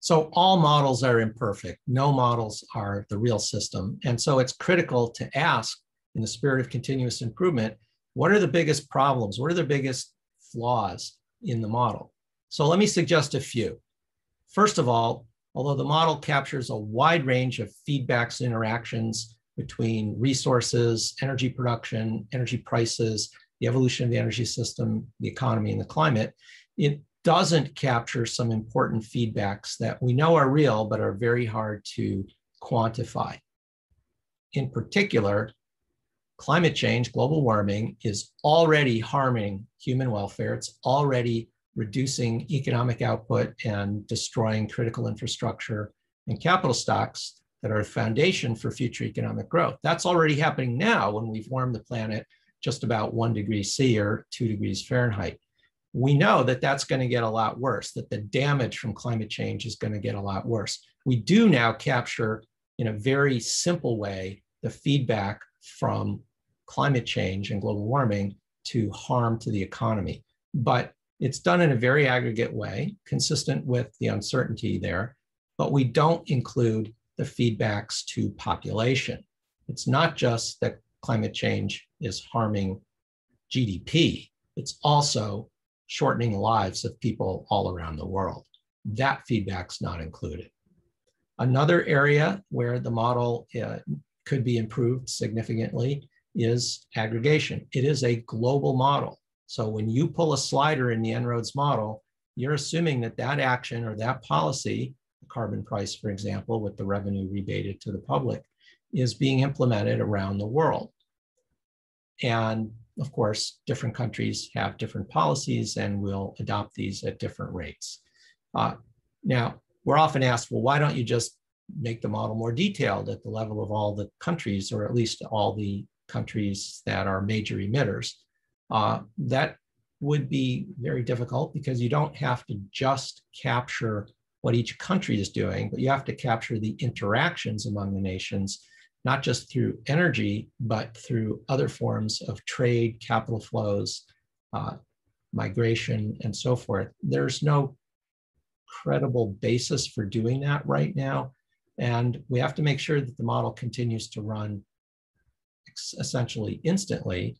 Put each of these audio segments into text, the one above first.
So all models are imperfect. No models are the real system. And so it's critical to ask in the spirit of continuous improvement, what are the biggest problems? What are the biggest flaws in the model? So let me suggest a few. First of all, although the model captures a wide range of feedbacks and interactions between resources, energy production, energy prices, the evolution of the energy system, the economy, and the climate, it doesn't capture some important feedbacks that we know are real, but are very hard to quantify. In particular, climate change, global warming, is already harming human welfare. It's already reducing economic output and destroying critical infrastructure and capital stocks that are a foundation for future economic growth. That's already happening now when we've warmed the planet just about one degree C or two degrees Fahrenheit we know that that's going to get a lot worse, that the damage from climate change is going to get a lot worse. We do now capture in a very simple way the feedback from climate change and global warming to harm to the economy. But it's done in a very aggregate way, consistent with the uncertainty there, but we don't include the feedbacks to population. It's not just that climate change is harming GDP, it's also shortening lives of people all around the world. That feedback's not included. Another area where the model uh, could be improved significantly is aggregation. It is a global model. So when you pull a slider in the En-ROADS model, you're assuming that that action or that policy, the carbon price, for example, with the revenue rebated to the public, is being implemented around the world. And of course, different countries have different policies and will adopt these at different rates. Uh, now, we're often asked, well, why don't you just make the model more detailed at the level of all the countries, or at least all the countries that are major emitters? Uh, that would be very difficult because you don't have to just capture what each country is doing, but you have to capture the interactions among the nations not just through energy, but through other forms of trade, capital flows, uh, migration, and so forth. There's no credible basis for doing that right now. And we have to make sure that the model continues to run essentially instantly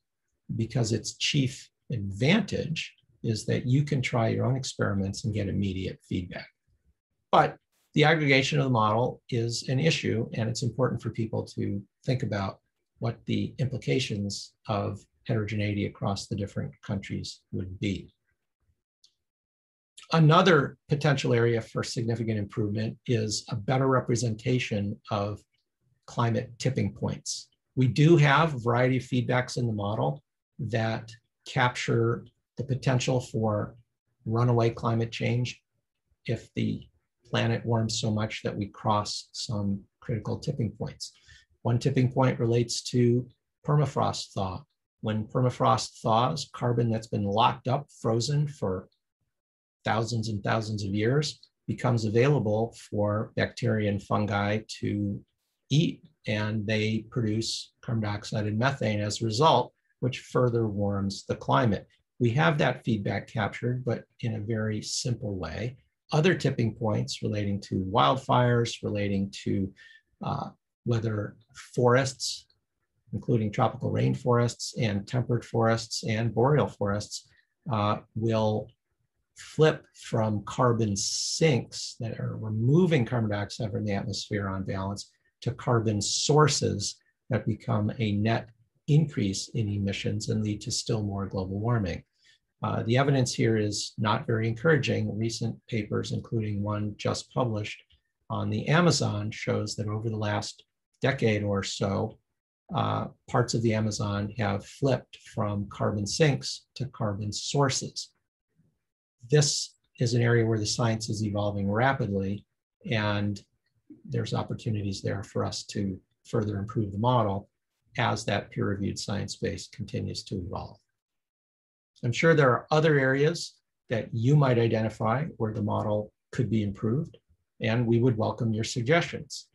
because its chief advantage is that you can try your own experiments and get immediate feedback. But the aggregation of the model is an issue, and it's important for people to think about what the implications of heterogeneity across the different countries would be. Another potential area for significant improvement is a better representation of climate tipping points. We do have a variety of feedbacks in the model that capture the potential for runaway climate change if the planet warms so much that we cross some critical tipping points. One tipping point relates to permafrost thaw. When permafrost thaws, carbon that's been locked up, frozen for thousands and thousands of years, becomes available for bacteria and fungi to eat, and they produce carbon dioxide and methane as a result, which further warms the climate. We have that feedback captured, but in a very simple way other tipping points relating to wildfires, relating to uh, whether forests, including tropical rainforests and temperate forests and boreal forests, uh, will flip from carbon sinks that are removing carbon dioxide from the atmosphere on balance to carbon sources that become a net increase in emissions and lead to still more global warming. Uh, the evidence here is not very encouraging. Recent papers, including one just published on the Amazon, shows that over the last decade or so, uh, parts of the Amazon have flipped from carbon sinks to carbon sources. This is an area where the science is evolving rapidly, and there's opportunities there for us to further improve the model as that peer-reviewed science base continues to evolve. I'm sure there are other areas that you might identify where the model could be improved, and we would welcome your suggestions.